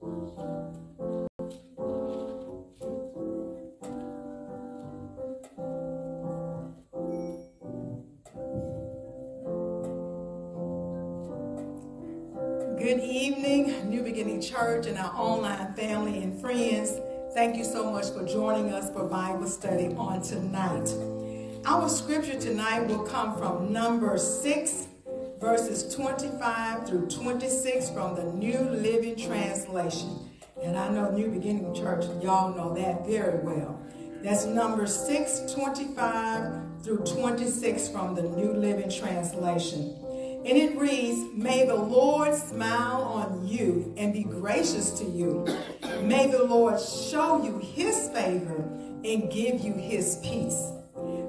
Good evening, New Beginning Church and our online family and friends. Thank you so much for joining us for Bible study on tonight. Our scripture tonight will come from number 6, verses 25 through 26 from the New Living Translation. And I know New Beginning Church, y'all know that very well. That's number 6, 25 through 26 from the New Living Translation. And it reads, May the Lord smile on you and be gracious to you. May the Lord show you his favor and give you his peace.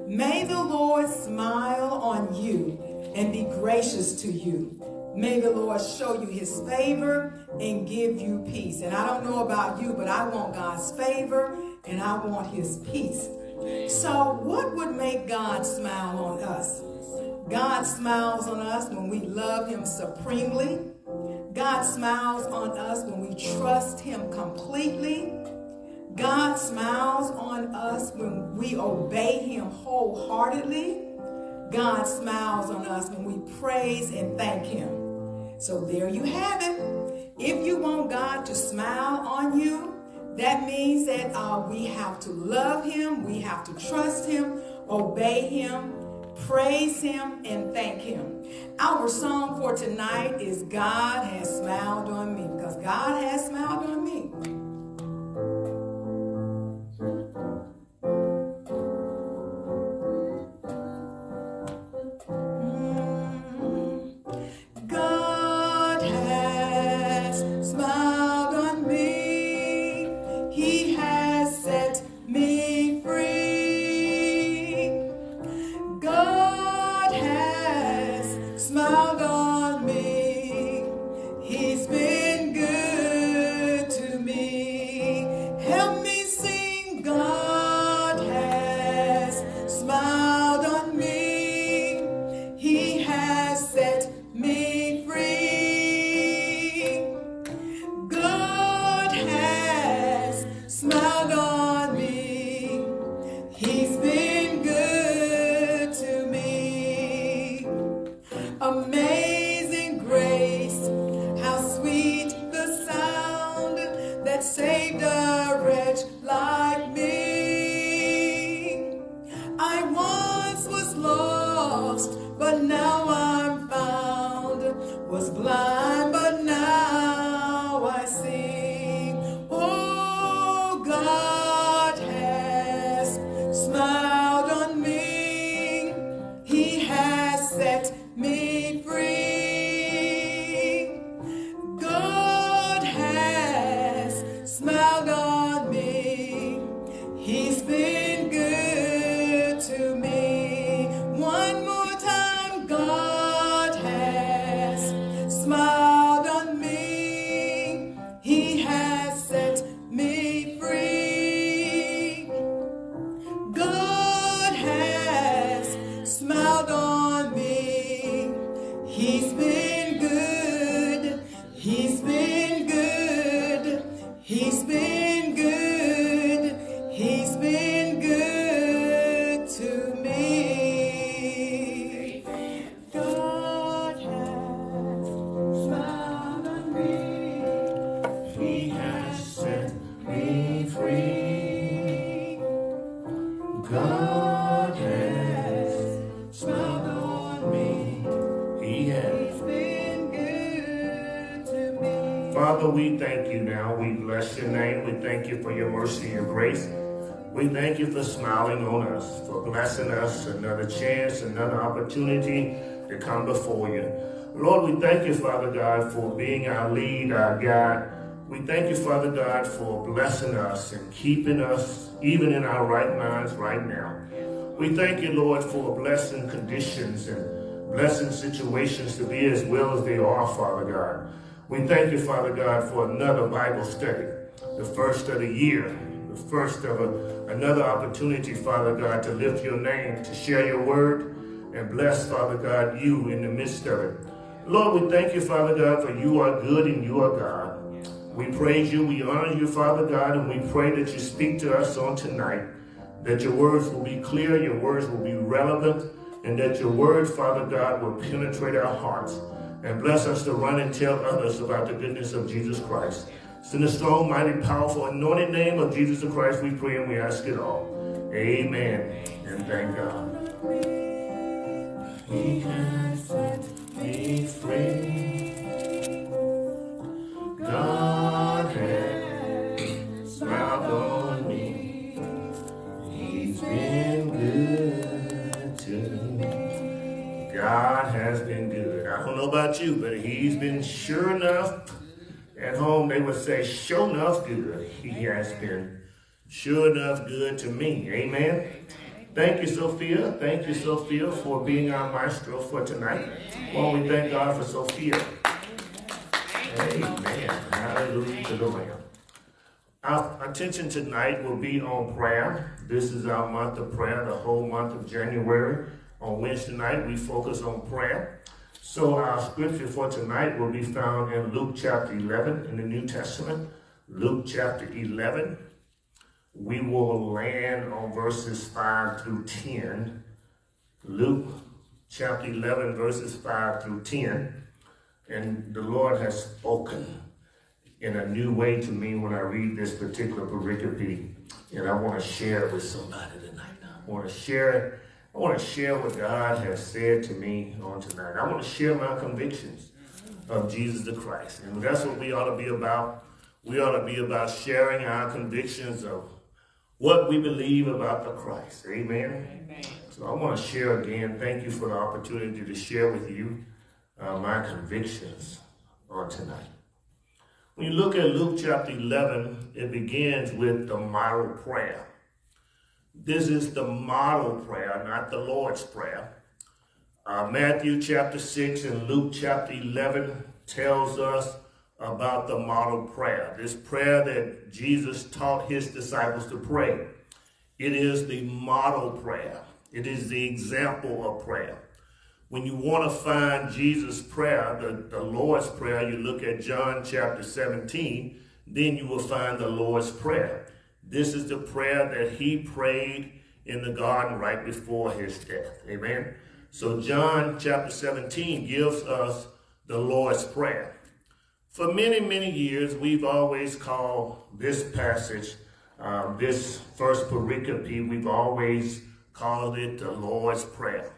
May the Lord smile on you and be gracious to you. May the Lord show you his favor and give you peace. And I don't know about you, but I want God's favor and I want his peace. So what would make God smile on us? God smiles on us when we love him supremely. God smiles on us when we trust him completely. God smiles on us when we obey him wholeheartedly. God smiles on us when we praise and thank him. So there you have it. If you want God to smile on you, that means that uh, we have to love him, we have to trust him, obey him, praise him, and thank him. Our song for tonight is God Has Smiled on Me, because God has smiled on me. We thank you now. We bless your name. We thank you for your mercy and grace. We thank you for smiling on us, for blessing us another chance, another opportunity to come before you. Lord, we thank you, Father God, for being our lead, our guide. We thank you, Father God, for blessing us and keeping us even in our right minds right now. We thank you, Lord, for blessing conditions and blessing situations to be as well as they are, Father God. We thank you, Father God, for another Bible study, the first of the year, the first of a, another opportunity, Father God, to lift your name, to share your word, and bless, Father God, you in the midst of it. Lord, we thank you, Father God, for you are good and you are God. We praise you, we honor you, Father God, and we pray that you speak to us on tonight, that your words will be clear, your words will be relevant, and that your word, Father God, will penetrate our hearts and bless us to run and tell others about the goodness of Jesus Christ. It's in the strong, mighty, powerful, anointed name of Jesus Christ we pray and we ask it all. Amen. And thank God. He has set me free. God has smiled on me. He's been good God has been good. I don't know about you, but he's been sure enough. At home, they would say, sure enough good. He has been sure enough good to me. Amen. Thank you, Sophia. Thank you, Sophia, for being our maestro for tonight. Well, we thank God for Sophia. Amen. Hallelujah to the Lamb. Our attention tonight will be on prayer. This is our month of prayer, the whole month of January. On Wednesday night, we focus on prayer. So our scripture for tonight will be found in Luke chapter 11 in the New Testament. Luke chapter 11. We will land on verses 5 through 10. Luke chapter 11, verses 5 through 10. And the Lord has spoken in a new way to me when I read this particular pericope. And I want to share it with somebody tonight. I want to share I want to share what God has said to me on tonight. I want to share my convictions of Jesus the Christ. And that's what we ought to be about. We ought to be about sharing our convictions of what we believe about the Christ. Amen. Amen. So I want to share again. Thank you for the opportunity to share with you uh, my convictions on tonight. When you look at Luke chapter 11, it begins with the model prayer. This is the model prayer, not the Lord's Prayer. Uh, Matthew chapter 6 and Luke chapter 11 tells us about the model prayer. This prayer that Jesus taught his disciples to pray. It is the model prayer. It is the example of prayer. When you want to find Jesus' prayer, the, the Lord's Prayer, you look at John chapter 17, then you will find the Lord's Prayer. This is the prayer that he prayed in the garden right before his death. Amen. So John chapter 17 gives us the Lord's Prayer. For many, many years, we've always called this passage, um, this first pericope, we've always called it the Lord's Prayer.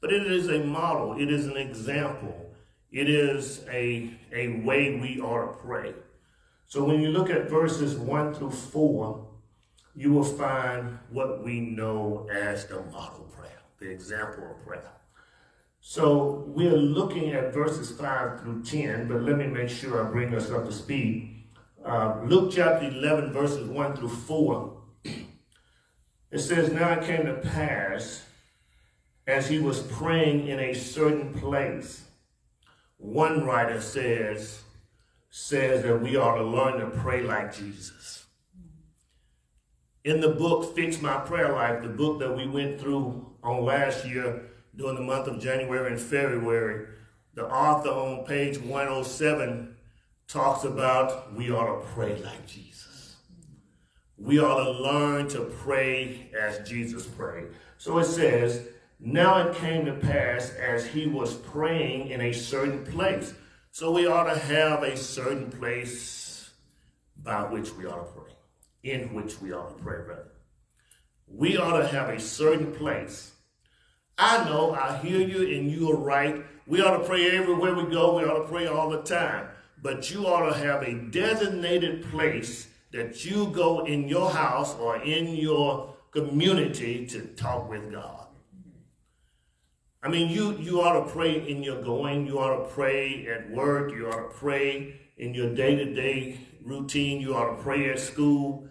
But it is a model, it is an example, it is a, a way we are to pray. So when you look at verses 1 through 4, you will find what we know as the model prayer, the example of prayer. So we're looking at verses 5 through 10, but let me make sure I bring us up to speed. Uh, Luke chapter 11, verses 1 through 4. It says, Now it came to pass, as he was praying in a certain place, one writer says, says that we ought to learn to pray like Jesus. In the book, Fix My Prayer Life, the book that we went through on last year during the month of January and February, the author on page 107 talks about we ought to pray like Jesus. We ought to learn to pray as Jesus prayed. So it says, Now it came to pass as he was praying in a certain place. So we ought to have a certain place by which we ought to pray, in which we ought to pray, brother. We ought to have a certain place. I know, I hear you, and you are right. We ought to pray everywhere we go. We ought to pray all the time. But you ought to have a designated place that you go in your house or in your community to talk with God. I mean, you, you ought to pray in your going. You ought to pray at work. You ought to pray in your day-to-day routine. You ought to pray at school.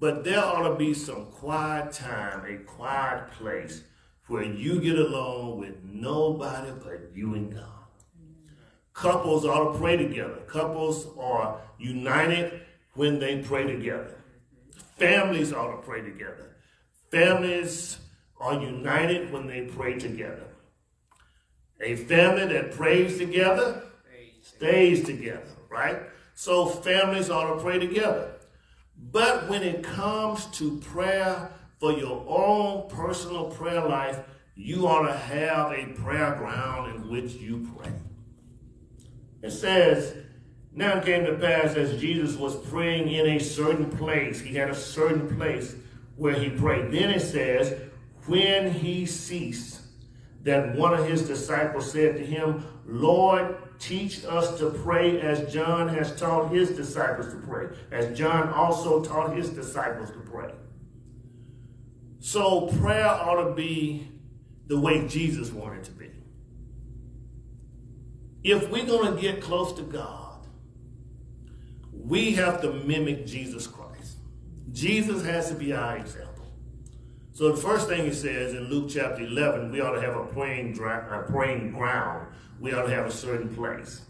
But there ought to be some quiet time, a quiet place where you get along with nobody but you and God. Couples ought to pray together. Couples are united when they pray together. Families ought to pray together. Families are united when they pray together. A family that prays together stays together, right? So families ought to pray together. But when it comes to prayer for your own personal prayer life, you ought to have a prayer ground in which you pray. It says, Now it came to pass as Jesus was praying in a certain place, he had a certain place where he prayed. Then it says, When he ceased, that one of his disciples said to him, Lord, teach us to pray as John has taught his disciples to pray, as John also taught his disciples to pray. So prayer ought to be the way Jesus wanted to be. If we're going to get close to God, we have to mimic Jesus Christ. Jesus has to be our example. So the first thing he says in Luke chapter 11, we ought to have a praying, a praying ground. We ought to have a certain place.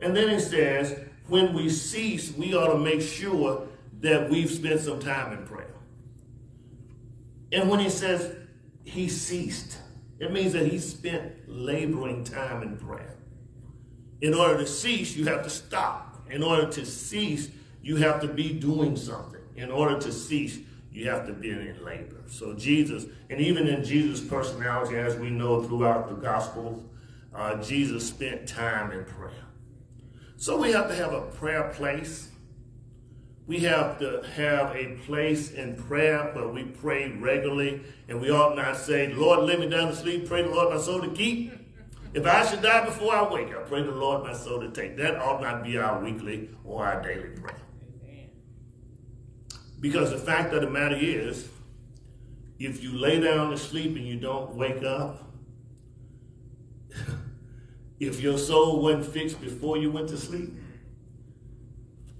And then he says, when we cease, we ought to make sure that we've spent some time in prayer. And when he says he ceased, it means that he spent laboring time in prayer. In order to cease, you have to stop. In order to cease, you have to be doing something. In order to cease, you have to be in labor. So Jesus, and even in Jesus' personality, as we know throughout the Gospels, uh, Jesus spent time in prayer. So we have to have a prayer place. We have to have a place in prayer where we pray regularly, and we ought not say, Lord, let me down to sleep, pray the Lord my soul to keep. If I should die before I wake, I pray the Lord my soul to take. That ought not be our weekly or our daily prayer. Because the fact of the matter is, if you lay down to sleep and you don't wake up, if your soul wasn't fixed before you went to sleep,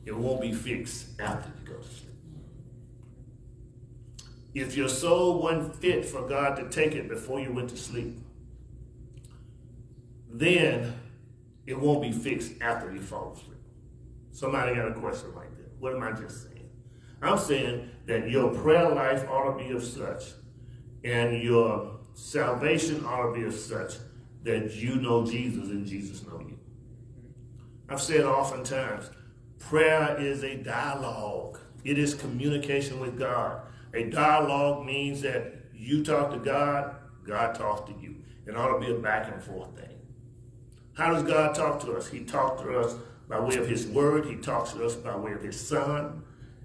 it won't be fixed after you go to sleep. If your soul wasn't fit for God to take it before you went to sleep, then it won't be fixed after you fall asleep. Somebody got a question like that. What am I just saying? I'm saying that your prayer life ought to be of such, and your salvation ought to be of such that you know Jesus and Jesus know you. I've said oftentimes, prayer is a dialogue. It is communication with God. A dialogue means that you talk to God, God talks to you. It ought to be a back and forth thing. How does God talk to us? He talks to us by way of his word. He talks to us by way of his son.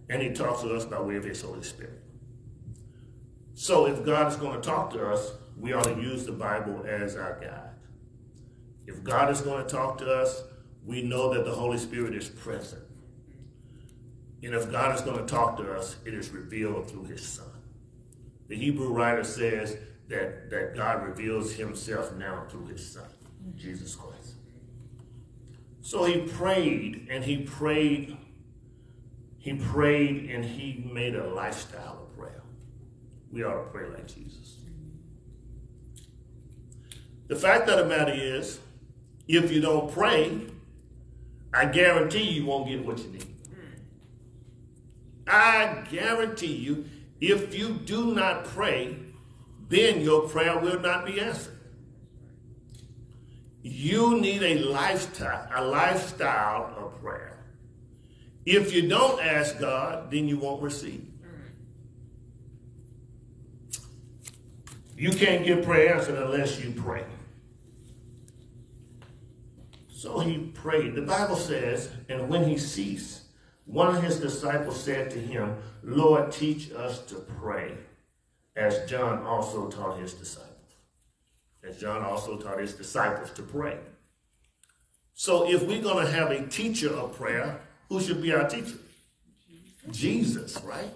And he talks to us by way of his Holy Spirit. So if God is going to talk to us, we ought to use the Bible as our guide. If God is going to talk to us, we know that the Holy Spirit is present. And if God is going to talk to us, it is revealed through his son. The Hebrew writer says that, that God reveals himself now through his son, Jesus Christ. So he prayed, and he prayed he prayed and he made a lifestyle of prayer. We ought to pray like Jesus. The fact of the matter is, if you don't pray, I guarantee you won't get what you need. I guarantee you, if you do not pray, then your prayer will not be answered. You need a lifestyle, a lifestyle of prayer. If you don't ask God, then you won't receive. You can't get prayer answered unless you pray. So he prayed. The Bible says, and when he ceased, one of his disciples said to him, Lord, teach us to pray, as John also taught his disciples. As John also taught his disciples to pray. So if we're going to have a teacher of prayer, who should be our teacher? Jesus, right?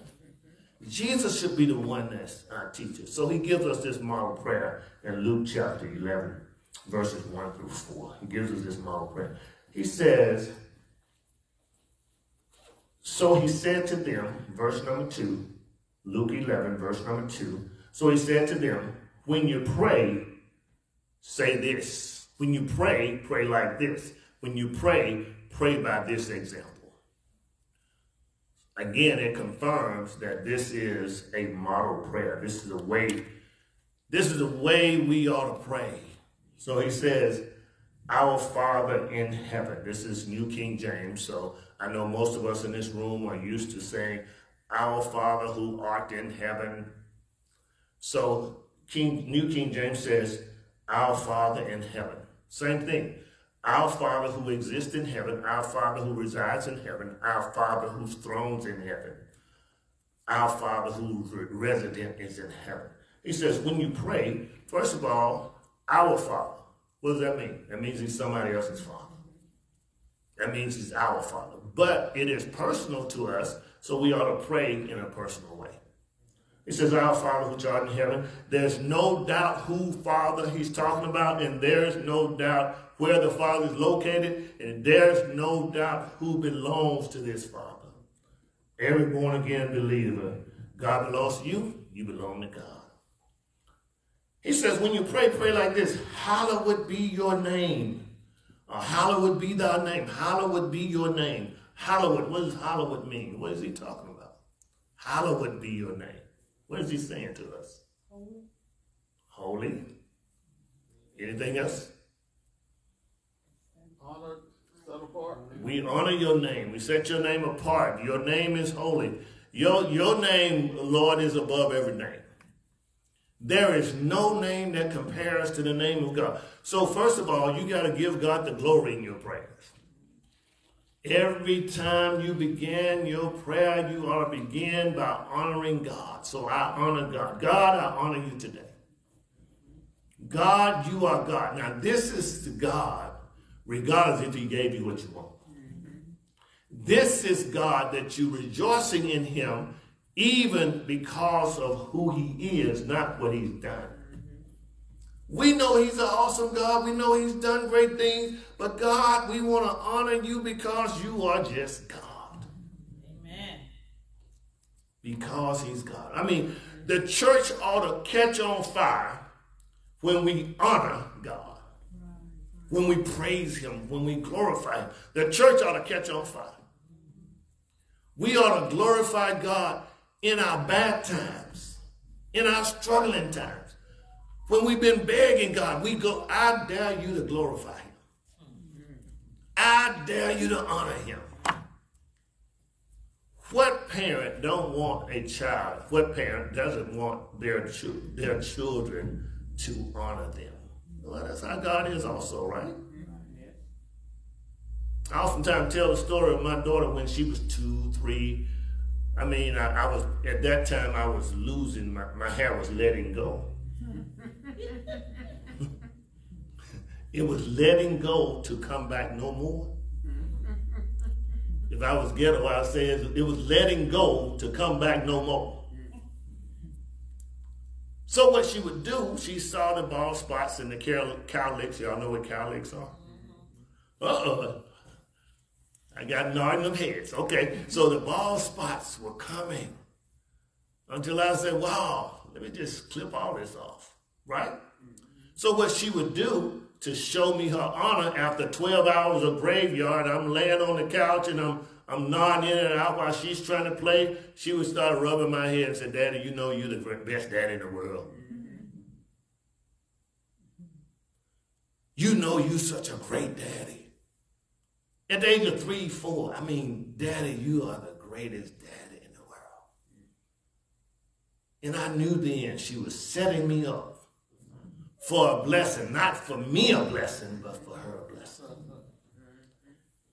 Jesus should be the one that's our teacher. So he gives us this model prayer in Luke chapter 11, verses 1 through 4. He gives us this model prayer. He says, So he said to them, verse number 2, Luke 11, verse number 2. So he said to them, When you pray, say this. When you pray, pray like this. When you pray, pray by this example. Again, it confirms that this is a model prayer. This is a way, this is the way we ought to pray. So he says, Our Father in heaven. This is New King James, so I know most of us in this room are used to saying, Our Father who art in heaven. So King, New King James says, Our Father in heaven. Same thing. Our Father who exists in heaven, our Father who resides in heaven, our Father whose throne's in heaven, our Father whose resident is in heaven. He says, when you pray, first of all, our Father. What does that mean? That means he's somebody else's Father. That means he's our Father. But it is personal to us, so we ought to pray in a personal way. He says, Our Father which art in heaven. There's no doubt who Father he's talking about, and there's no doubt where the Father is located, and there's no doubt who belongs to this Father. Every born again believer, God belongs to you, you belong to God. He says, when you pray, pray like this Hallowed be your name. Or hallowed be thy name. Hallowed be your name. Hallowed, what does hallowed mean? What is he talking about? Hallowed be your name. What is he saying to us? Holy. Holy. Anything else? Honor, set apart. We honor your name. We set your name apart. Your name is holy. Your, your name, Lord, is above every name. There is no name that compares to the name of God. So first of all, you got to give God the glory in your prayers. Every time you begin your prayer, you ought to begin by honoring God. So I honor God. God, I honor you today. God, you are God. Now, this is to God, regardless if he gave you what you want. This is God that you're rejoicing in him even because of who he is, not what he's done. We know he's an awesome God. We know he's done great things. But God, we want to honor you because you are just God. Amen. Because he's God. I mean, the church ought to catch on fire when we honor God. When we praise him, when we glorify him. The church ought to catch on fire. We ought to glorify God in our bad times, in our struggling times. When we've been begging God, we go, I dare you to glorify him. I dare you to honor him. What parent don't want a child? What parent doesn't want their, their children to honor them? Well, that's how God is also, right? I oftentimes tell the story of my daughter when she was two, three, I mean, I, I, was at that time I was losing my, my hair was letting go. It was letting go to come back no more. If I was ghetto, I'd say it was letting go to come back no more. So what she would do, she saw the bald spots in the cowlicks. Y'all know what cowlicks are? Mm-hmm. Uh-oh. I got nodding of heads. Okay, so the bald spots were coming until I said, wow, let me just clip all this off, right? So what she would do to show me her honor after 12 hours of graveyard, I'm laying on the couch and I'm I'm nodding in and out while she's trying to play. She would start rubbing my head and say, Daddy, you know you're the best daddy in the world. You know you're such a great daddy. At the age of three, four, I mean, Daddy, you are the greatest daddy. And I knew then she was setting me up for a blessing, not for me a blessing, but for her a blessing.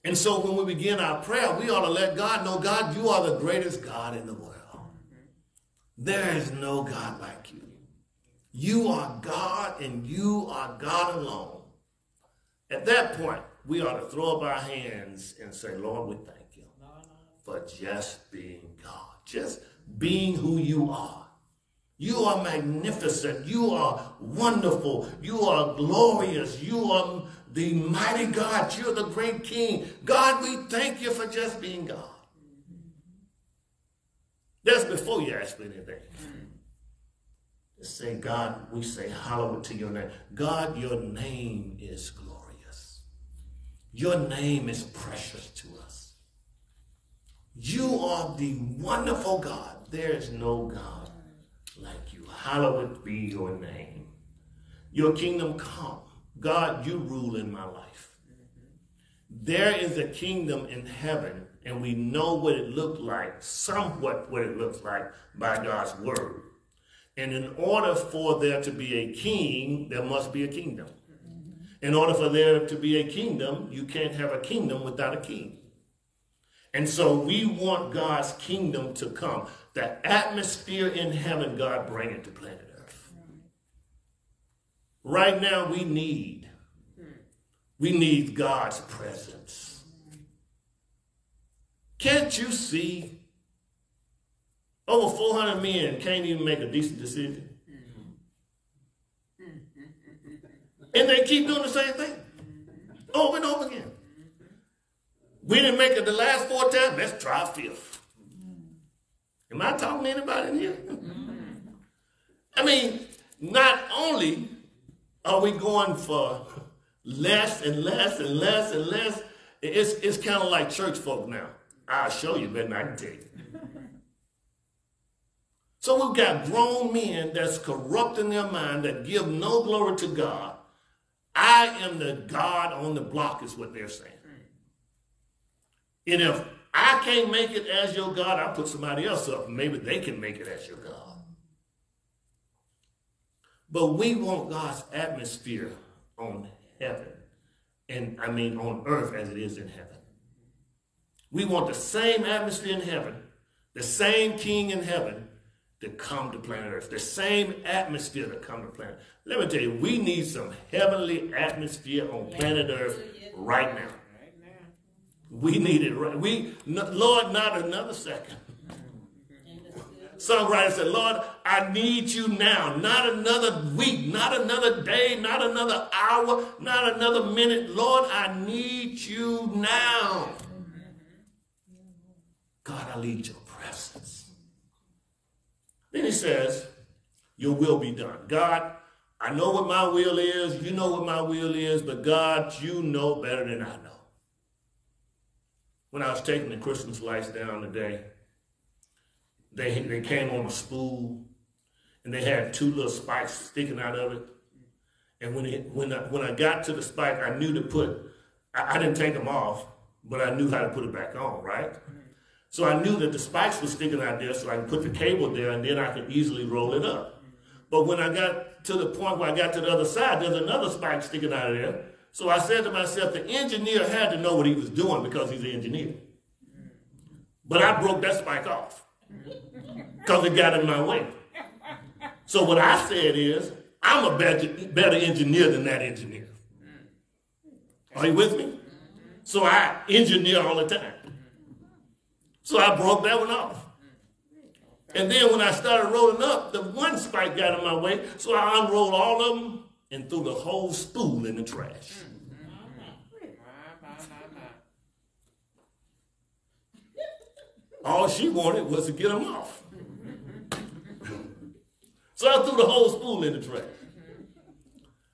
And so when we begin our prayer, we ought to let God know, God, you are the greatest God in the world. There is no God like you. You are God and you are God alone. At that point, we ought to throw up our hands and say, Lord, we thank you for just being God, just being who you are. You are magnificent. You are wonderful. You are glorious. You are the mighty God. You're the great King. God, we thank you for just being God. That's before you ask anything. Just say, God, we say, hallowed to your name. God, your name is glorious. Your name is precious to us. You are the wonderful God. There is no God like you. Hallowed be your name. Your kingdom come. God, you rule in my life. There is a kingdom in heaven, and we know what it looked like, somewhat what it looks like by God's word. And in order for there to be a king, there must be a kingdom. In order for there to be a kingdom, you can't have a kingdom without a king. And so we want God's kingdom to come. The atmosphere in heaven, God bring it to planet Earth. Right now, we need, we need God's presence. Can't you see? Over 400 men can't even make a decent decision. And they keep doing the same thing over and over again. We didn't make it the last four times. Let's try fifth. Mm. Am I talking to anybody in here? Mm-hmm. I mean, not only are we going for less and less and less and less, it's, it's kind of like church folk now. I'll show you, but I can tell you. So we've got grown men that's corrupting their mind, that give no glory to God. I am the God on the block, is what they're saying. And if I can't make it as your God, I'll put somebody else up. Maybe they can make it as your God. But we want God's atmosphere on heaven. And I mean on earth as it is in heaven. We want the same atmosphere in heaven, the same king in heaven to come to planet Earth, the same atmosphere to come to planet. Let me tell you, we need some heavenly atmosphere on planet Earth right now. We need it right. We, Lord, not another second. Songwriter said, Lord, I need you now. Not another week, not another day, not another hour, not another minute. Lord, I need you now. God, I need your presence. Then he says, Your will be done. God, I know what my will is. You know what my will is. But God, you know better than I know when I was taking the Christmas lights down today, they, they came on a spool and they had two little spikes sticking out of it. And when, it, when, I, when I got to the spike, I knew to put, I, I didn't take them off, but I knew how to put it back on, right? So I knew that the spikes were sticking out there so I could put the cable there and then I could easily roll it up. But when I got to the point where I got to the other side, there's another spike sticking out of there. So I said to myself, the engineer had to know what he was doing because he's an engineer. But I broke that spike off because it got in my way. So what I said is, I'm a better, engineer than that engineer. Are you with me? So I engineer all the time. So I broke that one off. And then when I started rolling up, the one spike got in my way, so I unrolled all of them and threw the whole spool in the trash. All she wanted was to get them off. so I threw the whole spool in the trash.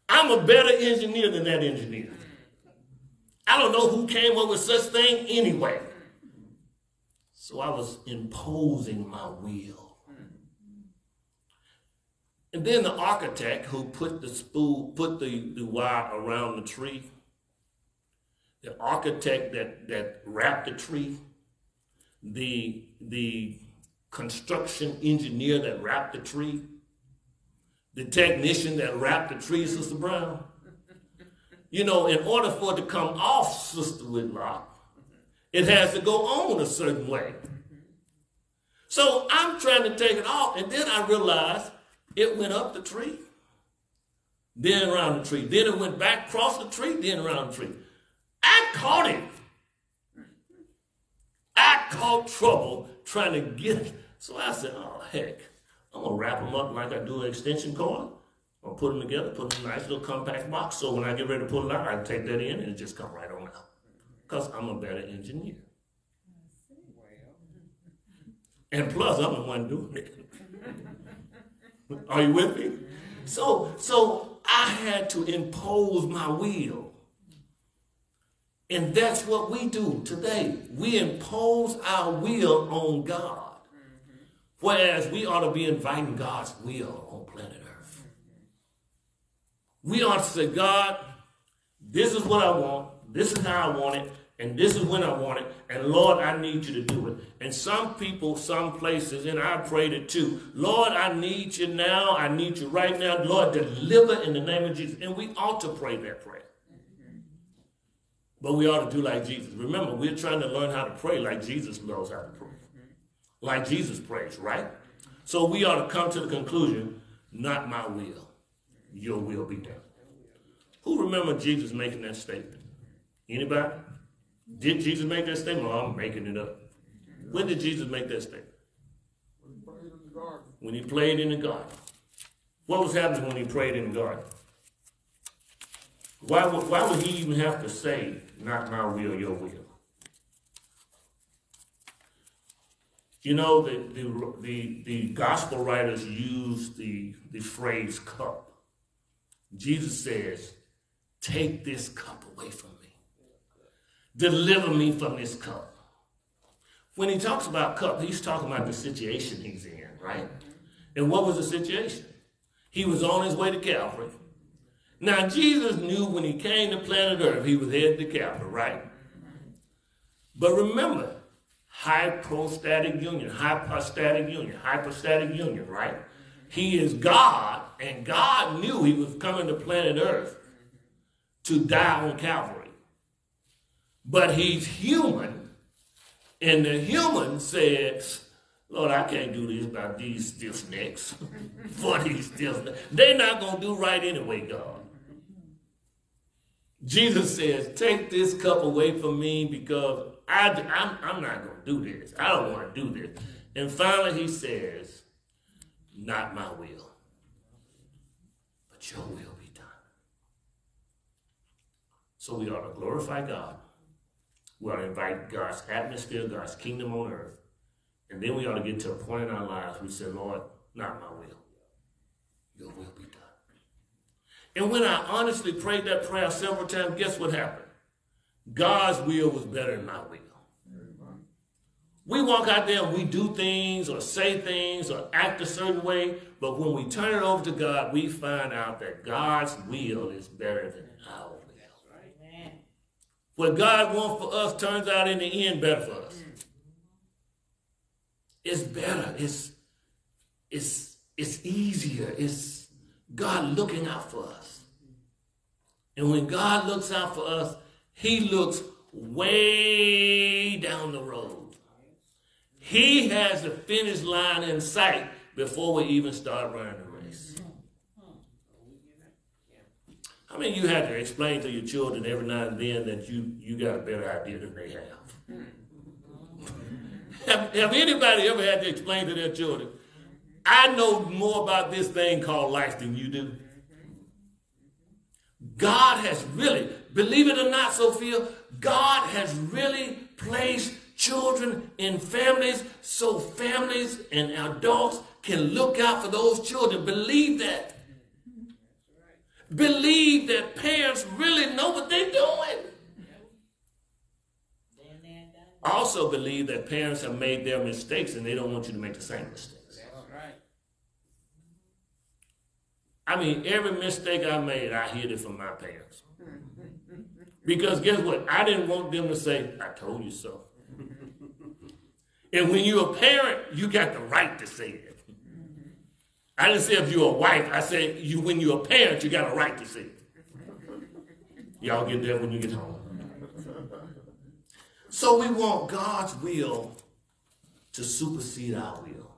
I'm a better engineer than that engineer. I don't know who came up with such thing anyway. So I was imposing my will. And then the architect who put the spool, put the, the wire around the tree, the architect that, that wrapped the tree, the, the construction engineer that wrapped the tree, the technician that wrapped the tree, Sister Brown. You know, in order for it to come off, Sister Whitlock, it has to go on a certain way. So I'm trying to take it off, and then I realized it went up the tree, then around the tree, then it went back across the tree, then around the tree. I caught it. I caught trouble trying to get it. So I said, oh, heck, I'm going to wrap them up like I do an extension cord. I'll put them together, put them in a nice little compact box. So when I get ready to pull it out, I can take that in and it just come right on out. Because I'm a better engineer. And plus, I'm the one doing it. Are you with me? So, so I had to impose my will. And that's what we do today. We impose our will on God. Whereas we ought to be inviting God's will on planet Earth. We ought to say, God, This is what I want. This is how I want it. And this is when I want it. And Lord, I need you to do it. And some people, some places, and I prayed it too. Lord, I need you now. I need you right now. Lord, deliver in the name of Jesus. And we ought to pray that prayer. But we ought to do like Jesus. Remember, we're trying to learn how to pray like Jesus knows how to pray. Like Jesus prays, right? So we ought to come to the conclusion, not my will, your will be done. Who remember Jesus making that statement? Anybody? Did Jesus make that statement? Oh, I'm making it up. When did Jesus make that statement? When he played in the garden. What was happening when he prayed in the garden? Why would, why would he even have to say, not my will, your will? You know, the, the, the, the gospel writers use the, the phrase cup. Jesus says, take this cup away from me. Deliver me from this cup. When he talks about cup, he's talking about the situation he's in, right? And what was the situation? He was on his way to Calvary. Now, Jesus knew when he came to planet Earth, he was headed to Calvary, right? But remember, hypostatic union, hypostatic union, hypostatic union, right? He is God, and God knew he was coming to planet Earth to die on Calvary. But he's human, and the human says, Lord, I can't do this by these stiff necks. For these stiff necks. They're not going to do right anyway, God. Jesus says, take this cup away from me because I, I'm, I'm not going to do this. I don't want to do this. And finally he says, not my will, but your will be done. So we ought to glorify God we ought to invite God's atmosphere, God's kingdom on earth. And then we ought to get to a point in our lives we say, Lord, not my will. Your will be done. And when I honestly prayed that prayer several times, guess what happened? God's will was better than my will. We walk out there and we do things or say things or act a certain way, but when we turn it over to God, we find out that God's will is better than ours. What God wants for us turns out in the end better for us. It's better. It's it's it's easier. It's God looking out for us. And when God looks out for us, he looks way down the road. He has the finish line in sight before we even start running the race. I mean, you had to explain to your children every now and then that you, you got a better idea than they have. Hmm. have. Have anybody ever had to explain to their children, I know more about this thing called life than you do? God has really, believe it or not, Sophia, God has really placed children in families so families and adults can look out for those children. Believe that believe that parents really know what they're doing. Also believe that parents have made their mistakes and they don't want you to make the same mistakes. I mean, every mistake I made, I hid it from my parents. Because guess what? I didn't want them to say, I told you so. And when you're a parent, you got the right to say it. I didn't say if you're a wife. I said you when you're a parent, you got a right to see it. Y'all get that when you get home. So we want God's will to supersede our will.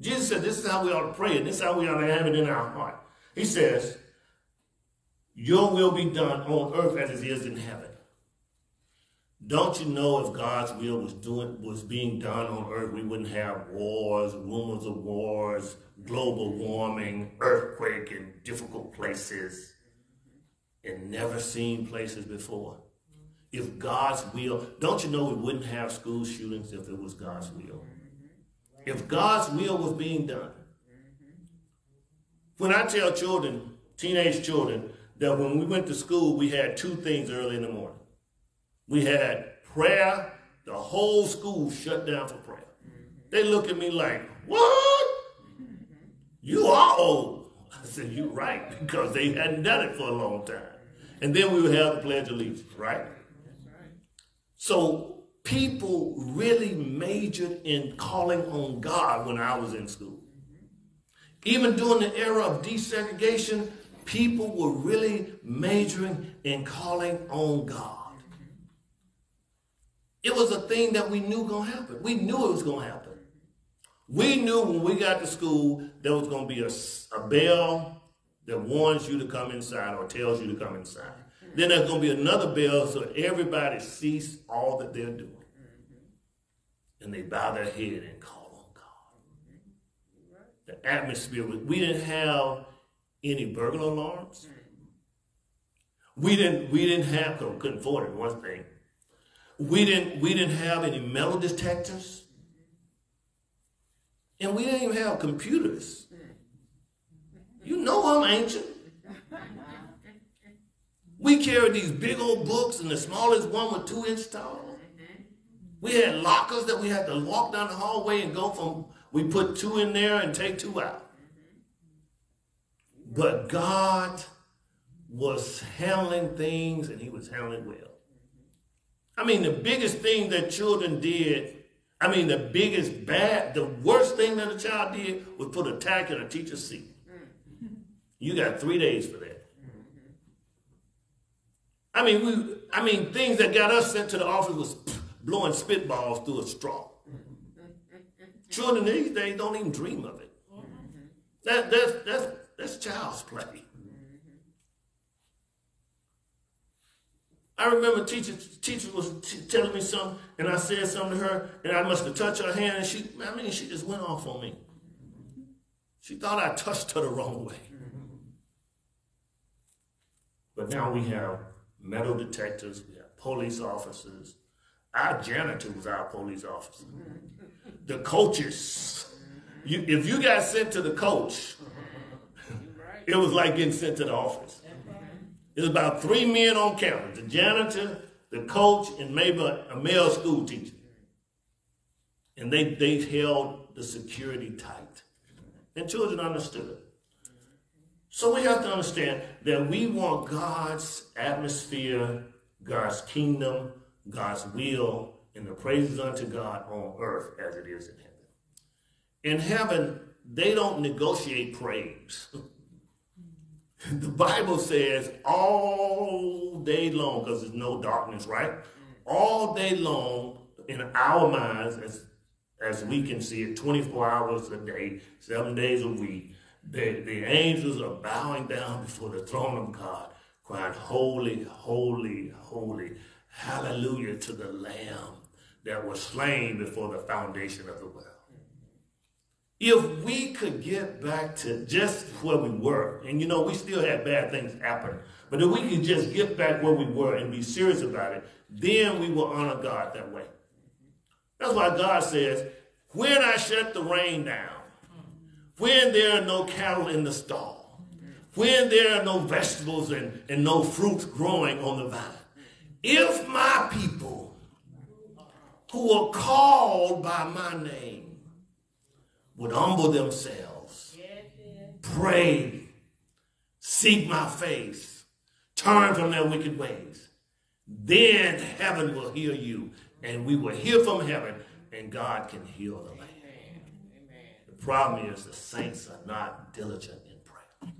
Jesus said this is how we ought to pray, and this is how we ought to have it in our heart. He says, Your will be done on earth as it is in heaven. Don't you know if God's will was doing was being done on earth, we wouldn't have wars, rumors of wars, global warming, earthquake in difficult places, and never seen places before. If God's will, don't you know we wouldn't have school shootings if it was God's will? If God's will was being done. When I tell children, teenage children, that when we went to school, we had two things early in the morning. We had prayer, the whole school shut down for prayer. They look at me like, what? You are old. I said, you're right, because they hadn't done it for a long time. And then we would have the Pledge of Allegiance, right? So people really majored in calling on God when I was in school. Even during the era of desegregation, people were really majoring in calling on God. It was a thing that we knew going to happen. We knew it was going to happen. We knew when we got to school there was going to be a, a bell that warns you to come inside or tells you to come inside. Then there's going to be another bell so everybody sees all that they're doing. And they bow their head and call on God. The atmosphere, we didn't have any burglar alarms. We didn't, we didn't have, couldn't afford it, one thing. We didn't, we didn't have any metal detectors. And we didn't even have computers. Mm-hmm. You know I'm ancient. Mm-hmm. We carried these big old books, and the smallest one was two inch tall. Mm-hmm. We had lockers that we had to walk down the hallway and go from, we put two in there and take two out. But God was handling things and he was handling well. I mean, the biggest thing that children did, I mean, the biggest bad, the worst thing that a child did was put a tack in a teacher's seat. Mm-hmm. You got three days for that. I mean, we, I mean, things that got us sent to the office was blowing spitballs through a straw. Mm-hmm. Children these days don't even dream of it. Mm-hmm. That, that's, that's, that's child's play. I remember teacher, teacher was telling me something, and I said something to her, and I must have touched her hand, and she, I mean, she just went off on me. She thought I touched her the wrong way. But now we have metal detectors, we have police officers. Our janitor was our police officer. The coaches. You, if you got sent to the coach, it was like getting sent to the office. It was about three men on campus, the janitor, the coach, and maybe a male school teacher. And they, they held the security tight. And children understood. So we have to understand that we want God's atmosphere, God's kingdom, God's will, and the praises unto God on earth as it is in heaven. In heaven, they don't negotiate praise. the Bible says all day long, because there's no darkness, right? Mm. All day long in our minds, as, as we can see it, 24 hours a day, seven days a week, the, the angels are bowing down before the throne of God, crying, Holy, holy, holy, hallelujah to the Lamb that was slain before the foundation of the world. If we could get back to just where we were, and you know, we still had bad things happen, but if we could just get back where we were and be serious about it, then we will honor God that way. That's why God says, when I shut the rain down, when there are no cattle in the stall, when there are no vegetables and, and no fruits growing on the vine, if my people who are called by my name would humble themselves, pray, seek my face, turn from their wicked ways, then heaven will hear you, and we will hear from heaven, and God can heal the land The problem is the saints are not diligent in prayer.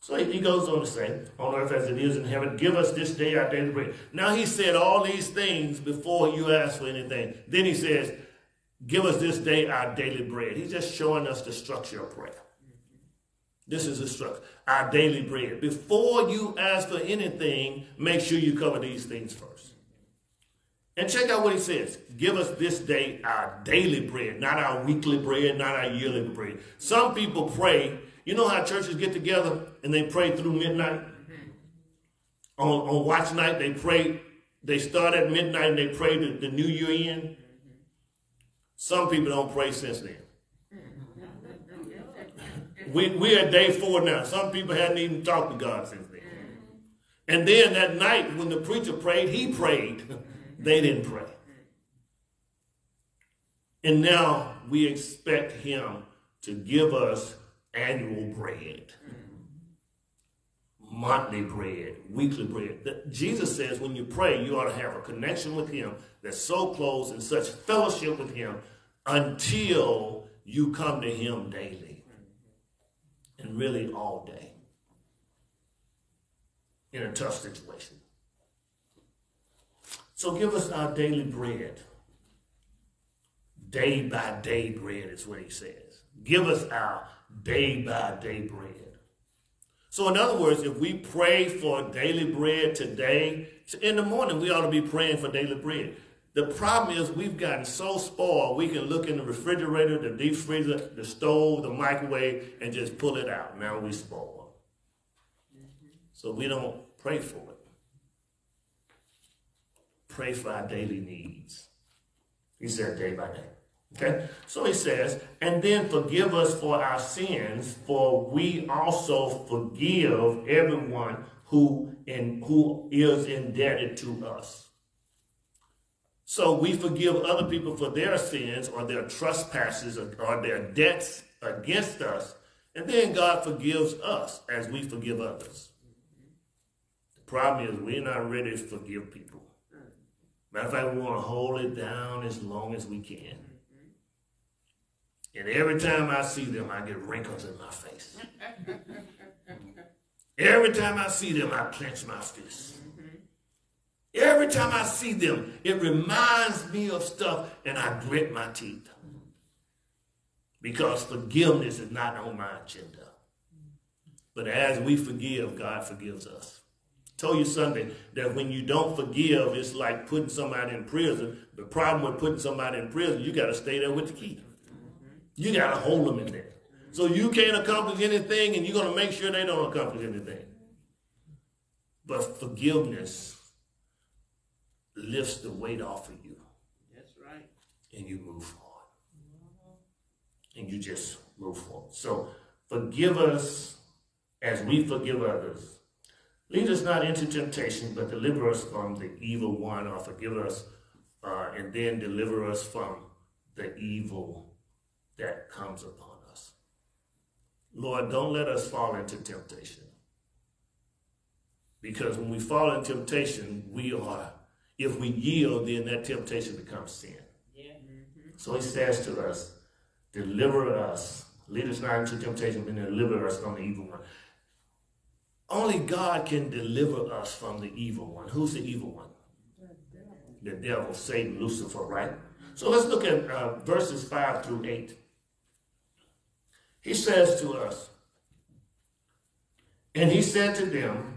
So he goes on to say, on earth as it is in heaven, give us this day our daily bread. Now he said all these things before you ask for anything. Then he says, give us this day our daily bread. He's just showing us the structure of prayer. This is the structure, our daily bread. Before you ask for anything, make sure you cover these things first. And check out what he says. Give us this day our daily bread, not our weekly bread, not our yearly bread. Some people pray. You know how churches get together and they pray through midnight? On, on watch night, they pray. They start at midnight and they pray the, the new year in. Some people don't pray since then. we, we're at day four now. Some people hadn't even talked to God since then. And then that night when the preacher prayed, he prayed. They didn't pray. And now we expect him to give us annual bread. monthly bread, weekly bread. Jesus says when you pray, you ought to have a connection with him that's so close and such fellowship with him until you come to him daily and really all day in a tough situation. So give us our daily bread. Day by day bread is what he says. Give us our day by day bread. So, in other words, if we pray for daily bread today, in the morning we ought to be praying for daily bread. The problem is we've gotten so spoiled, we can look in the refrigerator, the deep freezer, the stove, the microwave, and just pull it out. Now we spoil. Mm-hmm. So we don't pray for it. Pray for our daily needs. He said day by day. Okay? So he says, and then forgive us for our sins, for we also forgive everyone who in who is indebted to us. So we forgive other people for their sins or their trespasses or, or their debts against us. And then God forgives us as we forgive others. The problem is we're not ready to forgive people. Matter of fact, we want to hold it down as long as we can. And every time I see them, I get wrinkles in my face. every time I see them, I clench my fists. Every time I see them, it reminds me of stuff and I grit my teeth. Because forgiveness is not on my agenda. But as we forgive, God forgives us. I told you Sunday that when you don't forgive, it's like putting somebody in prison. The problem with putting somebody in prison, you got to stay there with the key. You got to hold them in there. So you can't accomplish anything and you're going to make sure they don't accomplish anything. But forgiveness lifts the weight off of you. That's right. And you move forward. And you just move forward. So forgive us as we forgive others. Lead us not into temptation, but deliver us from the evil one, or forgive us, uh, and then deliver us from the evil that comes upon us. Lord, don't let us fall into temptation. Because when we fall into temptation, we are if we yield, then that temptation becomes sin. Yeah. Mm-hmm. So he says to us, deliver us. Lead us not into temptation, but deliver us from the evil one. Only God can deliver us from the evil one. Who's the evil one? The devil, the devil Satan, Lucifer, right? So let's look at uh, verses 5 through 8. He says to us, And he said to them,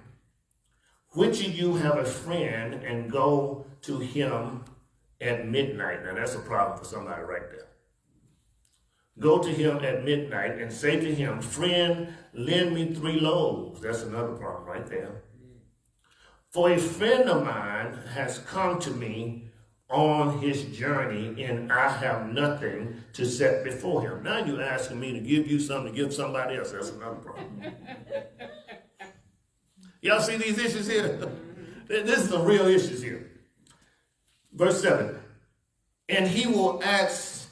which of you have a friend and go to him at midnight? Now that's a problem for somebody right there. Go to him at midnight and say to him, Friend, lend me three loaves. That's another problem right there. For a friend of mine has come to me on his journey, and I have nothing to set before him. Now you're asking me to give you something to give somebody else. That's another problem. Y'all see these issues here? this is the real issues here. Verse 7. And he will ask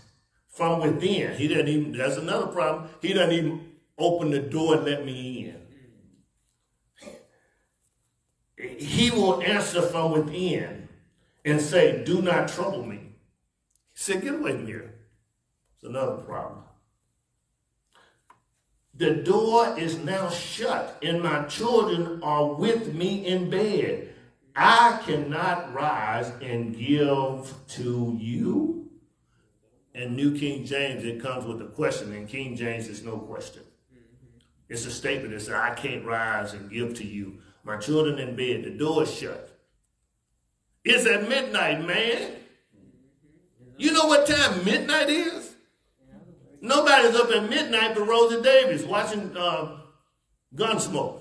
from within. He doesn't even, that's another problem. He doesn't even open the door and let me in. He will answer from within and say, Do not trouble me. He said, Get away from here. It's another problem. The door is now shut, and my children are with me in bed. I cannot rise and give to you. And New King James, it comes with a question. In King James, there's no question. It's a statement that says, I can't rise and give to you. My children in bed, the door is shut. It's at midnight, man. You know what time midnight is? Nobody's up at midnight but Rosa Davis watching uh, Gunsmoke.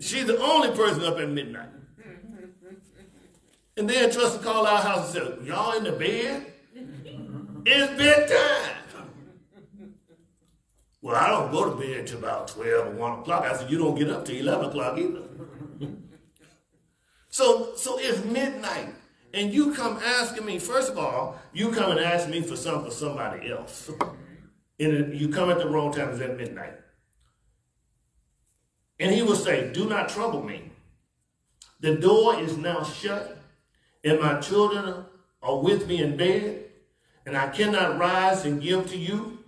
She's the only person up at midnight. And then Trusty called our house and said, Y'all in the bed? It's bedtime. Well, I don't go to bed until about 12 or 1 o'clock. I said, You don't get up till 11 o'clock either. so, so it's midnight and you come asking me, first of all, you come and ask me for something for somebody else. And you come at the wrong time, it's at midnight. And he will say, Do not trouble me. The door is now shut, and my children are with me in bed, and I cannot rise and give to you.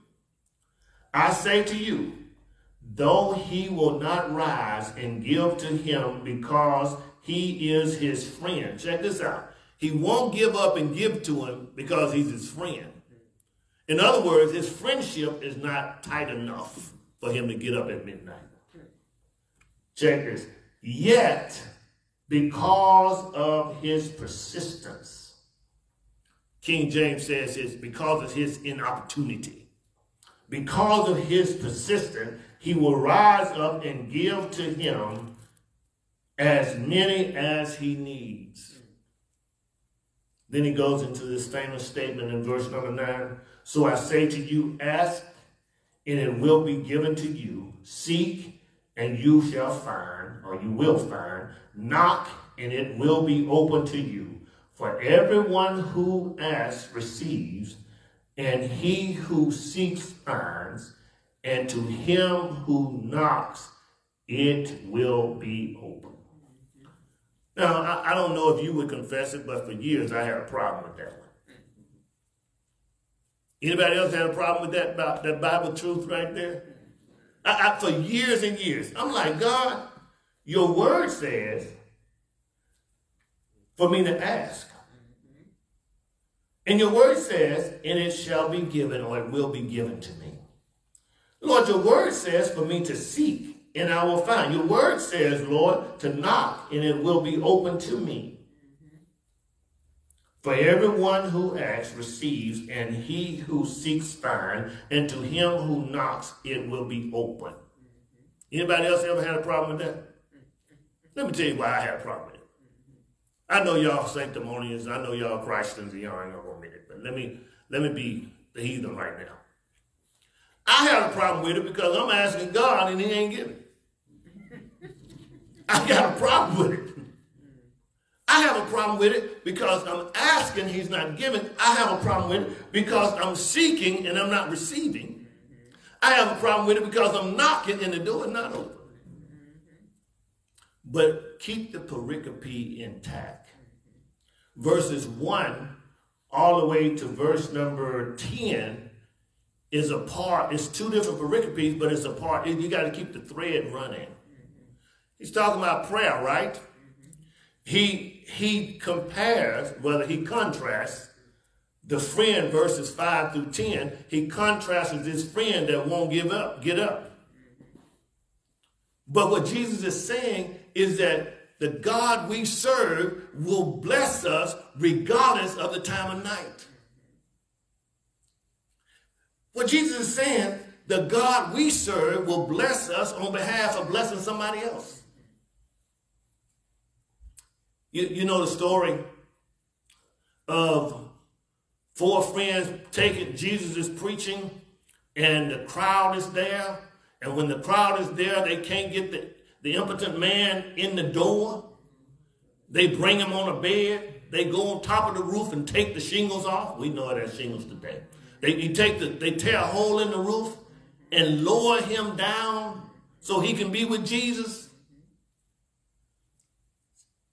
I say to you, though he will not rise and give to him because he is his friend. Check this out. He won't give up and give to him because he's his friend. In other words, his friendship is not tight enough for him to get up at midnight. Check this. Yet, because of his persistence, King James says it's because of his importunity. Because of his persistence, he will rise up and give to him as many as he needs. Then he goes into this famous statement in verse number nine. So I say to you, ask, and it will be given to you. Seek, and you shall find, or you will find. Knock, and it will be open to you. For everyone who asks receives, and he who seeks finds, and to him who knocks it will be open. Now, I, I, don't know if you would confess it, but for years I had a problem with that one. Anybody else had a problem with that, that Bible truth right there? I, I, for years and years, I'm like, God, your word says for me to ask. And your word says, and it shall be given or it will be given to me. Lord, your word says for me to seek and I will find. Your word says, Lord, to knock and it will be open to me. For everyone who asks receives, and he who seeks finds, and to him who knocks it will be open. Anybody else ever had a problem with that? Let me tell you why I had a problem with it. I know y'all sanctimonious, I know y'all Christians, and y'all ain't gonna admit it, but let me let me be the heathen right now. I have a problem with it because I'm asking God and he ain't giving. I got a problem with it. I have a problem with it because I'm asking, he's not giving. I have a problem with it because I'm seeking and I'm not receiving. I have a problem with it because I'm knocking and the door is not open. But keep the pericope intact. Verses 1 all the way to verse number 10 is a part, it's two different pericopes, but it's a part. You got to keep the thread running. He's talking about prayer, right? He he compares, whether he contrasts the friend verses 5 through 10, he contrasts with this friend that won't give up, get up. But what Jesus is saying is that the God we serve will bless us regardless of the time of night. What Jesus is saying, the God we serve will bless us on behalf of blessing somebody else. You, you know the story of four friends taking, Jesus is preaching, and the crowd is there. And when the crowd is there, they can't get the, the impotent man in the door. They bring him on a bed. They go on top of the roof and take the shingles off. We know that shingles today. They, take the, they tear a hole in the roof and lower him down so he can be with Jesus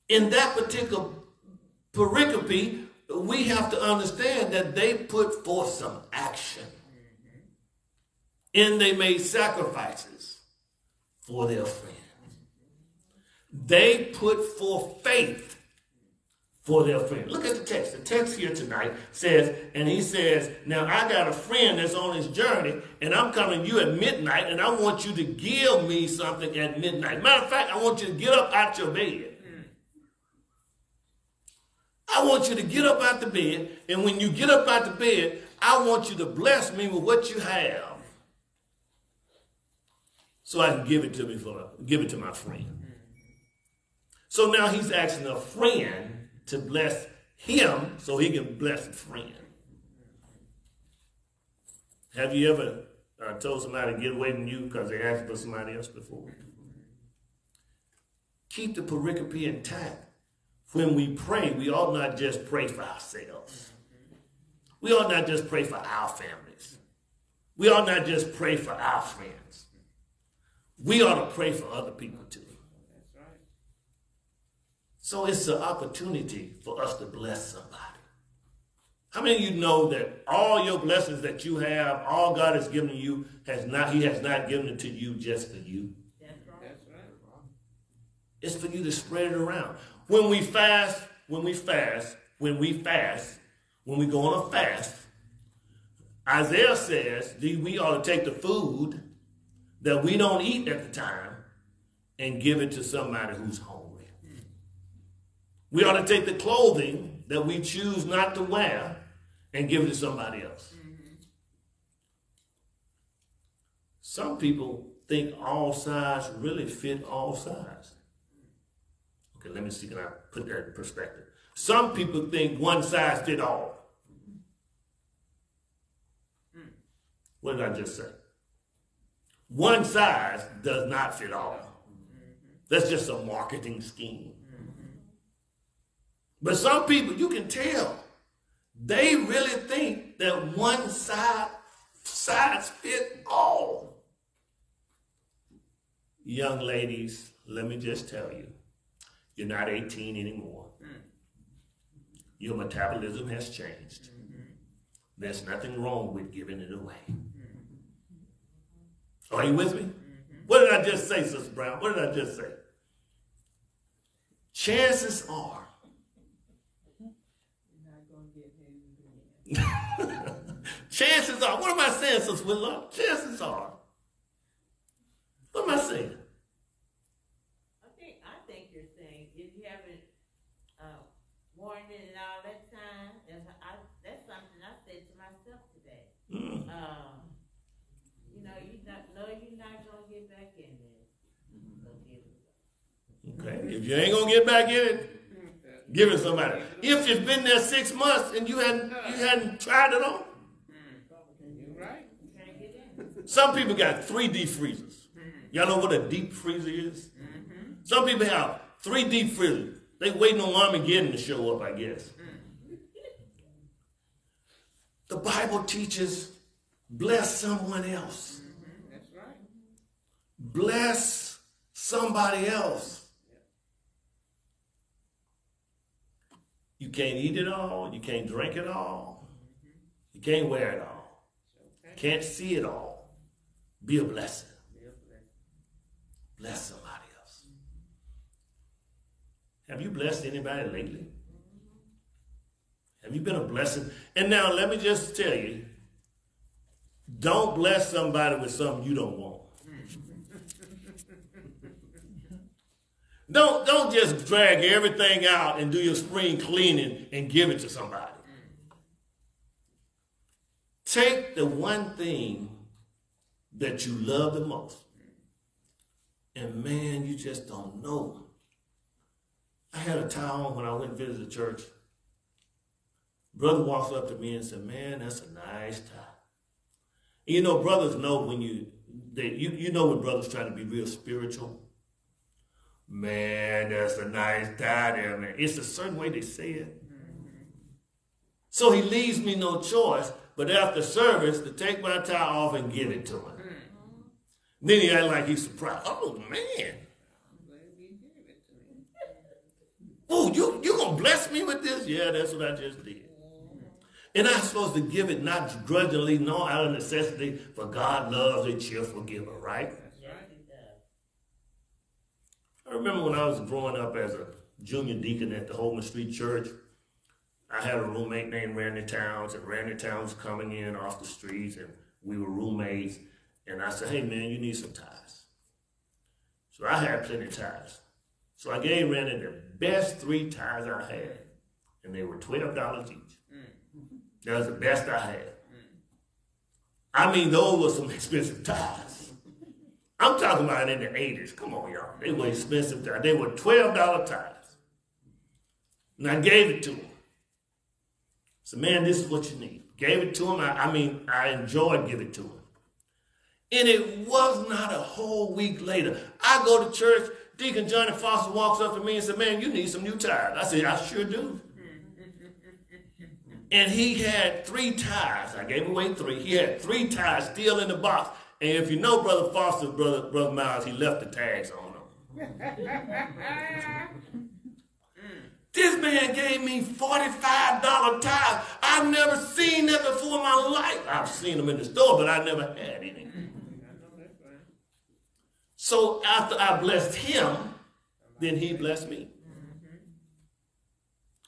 in that particular pericope, we have to understand that they put forth some action. And they made sacrifices for their friend. They put forth faith for their friend. Look at the text. The text here tonight says, and he says, Now I got a friend that's on his journey, and I'm coming to you at midnight, and I want you to give me something at midnight. Matter of fact, I want you to get up out your bed I want you to get up out the bed, and when you get up out the bed, I want you to bless me with what you have. So I can give it to me for give it to my friend. So now he's asking a friend to bless him so he can bless a friend. Have you ever uh, told somebody to get away from you because they asked for somebody else before? Keep the pericope intact when we pray, we ought not just pray for ourselves. We ought not just pray for our families. We ought not just pray for our friends. we ought to pray for other people too. That's right. So it's an opportunity for us to bless somebody. How many of you know that all your blessings that you have, all God has given you, has not He has not given it to you just for you. That's right. It's for you to spread it around. When we fast, when we fast, when we fast, when we go on a fast, Isaiah says we ought to take the food that we don't eat at the time and give it to somebody who's hungry. We ought to take the clothing that we choose not to wear and give it to somebody else. Some people think all size really fit all size. Okay, let me see, can I put that in perspective? Some people think one size fit all. What did I just say? One size does not fit all. That's just a marketing scheme. But some people, you can tell, they really think that one size size fit all. Young ladies, let me just tell you, you're not 18 anymore. Your metabolism has changed. There's nothing wrong with giving it away. Are you with me? What did I just say, Sister Brown? What did I just say? Chances are, chances are, what am I saying, Sister Whitlock? Chances are. What am I saying? I think I think you're saying if you haven't uh, warned it and all that time, that's I, that's something I said to myself today. Mm. Um, you know, you not know you're not gonna get back in there. So give it. Okay. If you ain't gonna get back in it, give it to somebody. If you've been there six months and you hadn't you hadn't tried it on, You right? You can't get in. some people got three deep freezers. Y'all know what a deep freezer is? Some people have three deep freezers. They waiting on Armageddon to show up, I guess. The Bible teaches bless someone else. That's right. Bless somebody else. You can't eat it all. You can't drink it all. You can't wear it all. Can't see it all. Be a blessing. Bless somebody else. Have you blessed anybody lately? Have you been a blessing? And now let me just tell you, don't bless somebody with something you don't want. Don't don't just drag everything out and do your spring cleaning and give it to somebody. Take the one thing that you love the most. And man, you just don't know. I had a town when I went and visited the church. Brother walks up to me and said, Man, that's a nice tie. You know, brothers know when you that you, you know when brothers try to be real spiritual. Man, that's a nice tie there, man. It's a certain way they say it. Mm-hmm. So he leaves me no choice but after service to take my tie off and give it to him. Mm-hmm. Then he act like he's surprised. Oh man. I'm glad you gave it to me. Oh, you you gonna bless me with this? Yeah, that's what I just did. Mm-hmm. And I'm supposed to give it not grudgingly, nor out of necessity, for God loves a cheerful giver, right? That's Yes, right. it does. I remember when I was growing up as a junior deacon at the Holman Street Church, I had a roommate named Randy Towns, and Randy Towns coming in off the streets, and we were roommates. And I said, hey man, you need some ties. So I had plenty of ties. So I gave Randy the best three ties I had, and they were $12 each. Mm. That was the best I had. Mm. I mean, those were some expensive ties. I'm talking about in the 80s. Come on, y'all. They were expensive ties. They were $12 ties. And I gave it to him. So, man, this is what you need. Gave it to him. I, I mean, I enjoyed giving it to him. And it was not a whole week later. I go to church. Deacon Johnny Foster walks up to me and said, Man, you need some new tires. I said, I sure do. And he had three tires. I gave away three. He had three tires still in the box. And if you know Brother Foster, Brother, Brother Miles, he left the tags on him. This man gave me $45 tithe. I've never seen that before in my life. I've seen them in the store, but I never had any. I know that's right. So after I blessed him, then he blessed me.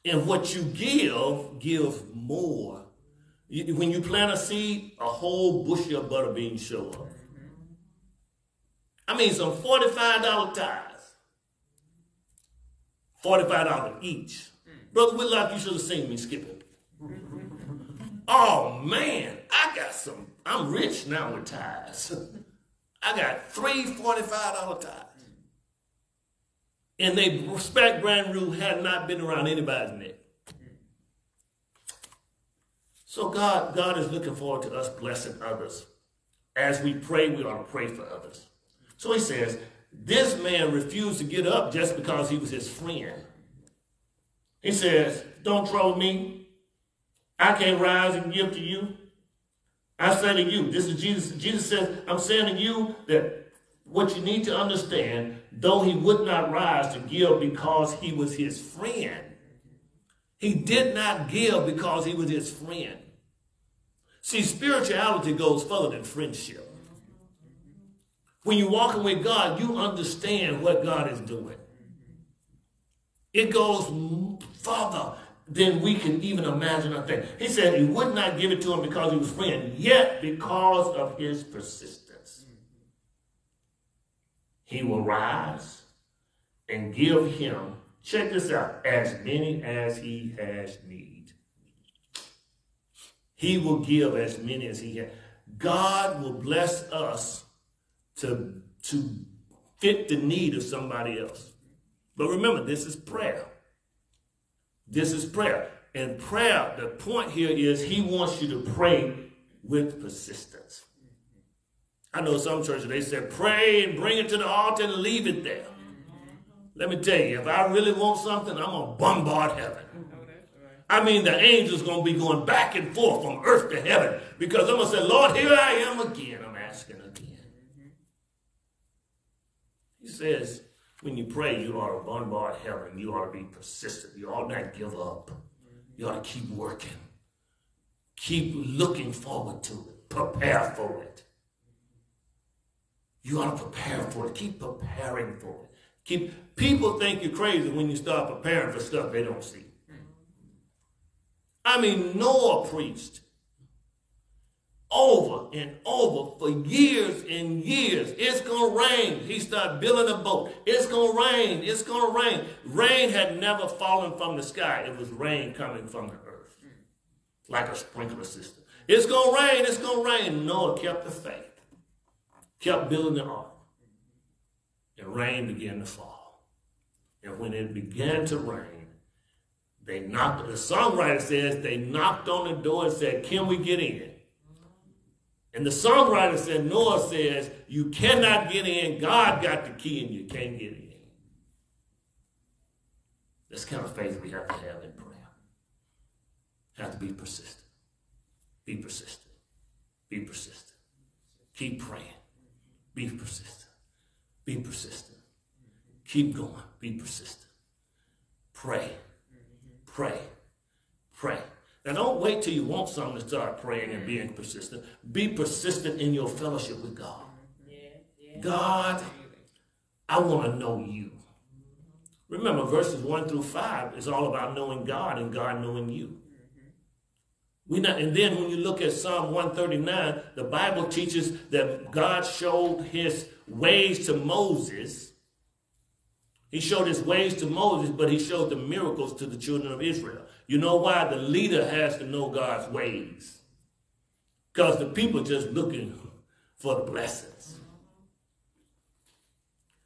And what you give, give more. When you plant a seed, a whole bushel of butter beans show up. I mean, some $45 tithes. $45 each. Brother Whitlock, you should have seen me skipping. oh man, I got some, I'm rich now with tithes. I got three $45 tithes. And they respect Grand Rue had not been around anybody's neck. So God, God is looking forward to us blessing others. As we pray, we ought to pray for others. So he says, this man refused to get up just because he was his friend. He says, don't trouble me. I can't rise and give to you. I say to you, this is Jesus. Jesus says, I'm saying to you that what you need to understand, though he would not rise to give because he was his friend, he did not give because he was his friend. See, spirituality goes further than friendship. When you're walking with God, you understand what God is doing. It goes further than we can even imagine or think. He said he would not give it to him because he was friend, yet because of his persistence. He will rise and give him, check this out, as many as he has need. He will give as many as he has. God will bless us to, to fit the need of somebody else. But remember, this is prayer. This is prayer. And prayer, the point here is he wants you to pray with persistence. I know some churches, they said pray and bring it to the altar and leave it there. Let me tell you, if I really want something, I'm going to bombard heaven. Oh. I mean, the angels going to be going back and forth from earth to heaven because I'm going to say, Lord, here I am again. I'm asking again. Mm-hmm. He says, when you pray, you ought to bombard heaven. You ought to be persistent. You ought not give up. Mm-hmm. You ought to keep working. Keep looking forward to it. Prepare for it. Mm-hmm. You ought to prepare for it. Keep preparing for it. Keep people think you're crazy when you start preparing for stuff they don't see. I mean, Noah preached over and over for years and years. It's gonna rain. He started building a boat. It's gonna rain. It's gonna rain. Rain had never fallen from the sky. It was rain coming from the earth, like a sprinkler system. It's gonna rain. It's gonna rain. Noah kept the faith, kept building the ark, and rain began to fall. And when it began to rain, they knocked. The songwriter says they knocked on the door and said, "Can we get in?" And the songwriter said, Noah says, you cannot get in. God got the key and you can't get in. This kind of faith we have to have in prayer. Have to be persistent. Be persistent. Be persistent. Keep praying. Be persistent. Be persistent. Keep going. Be persistent. Pray. Pray. Pray. Now, don't wait till you want something to start praying and being persistent. Be persistent in your fellowship with God. God, I want to know you. Remember, verses 1 through 5 is all about knowing God and God knowing you. We not, and then when you look at Psalm 139, the Bible teaches that God showed his ways to Moses. He showed his ways to Moses, but he showed the miracles to the children of Israel. You know why? The leader has to know God's ways. Because the people just looking for the blessings.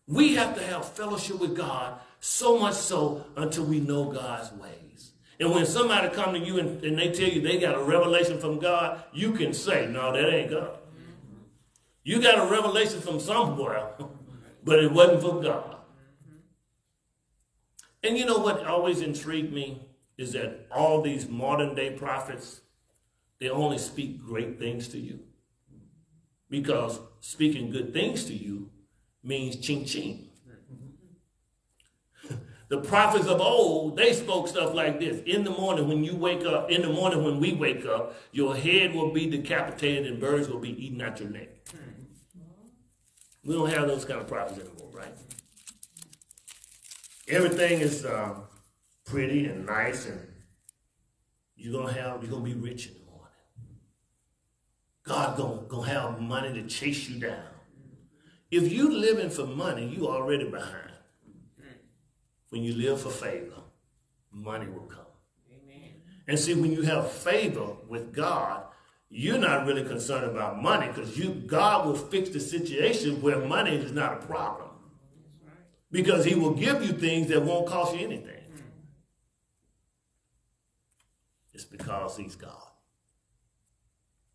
We have to have fellowship with God so much so until we know God's ways. And when somebody come to you and, and they tell you they got a revelation from God, you can say, no, that ain't God. You got a revelation from somewhere, but it wasn't from God. And you know what always intrigued me is that all these modern day prophets, they only speak great things to you. Because speaking good things to you means ching ching. The prophets of old, they spoke stuff like this. In the morning when you wake up, in the morning when we wake up, your head will be decapitated and birds will be eating out your neck. We don't have those kind of problems anymore, right? Everything is uh, pretty and nice and you're gonna have you're gonna be rich in the morning. God gonna, gonna have money to chase you down. If you living for money, you already behind. When you live for favor, money will come. Amen. And see, when you have favor with God, you're not really concerned about money because you God will fix the situation where money is not a problem. Because he will give you things that won't cost you anything. It's because he's God.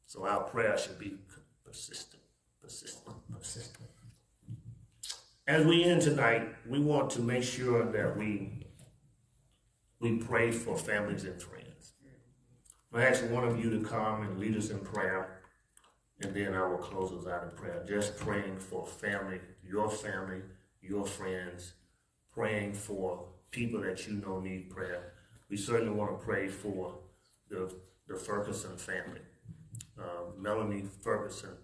So our prayer should be persistent, persistent, persistent. As we end tonight, we want to make sure that we we pray for families and friends. I ask one of you to come and lead us in prayer, and then I will close us out in prayer. Just praying for family, your family, your friends, praying for people that you know need prayer. We certainly want to pray for the, the Ferguson family. Uh, Melanie Ferguson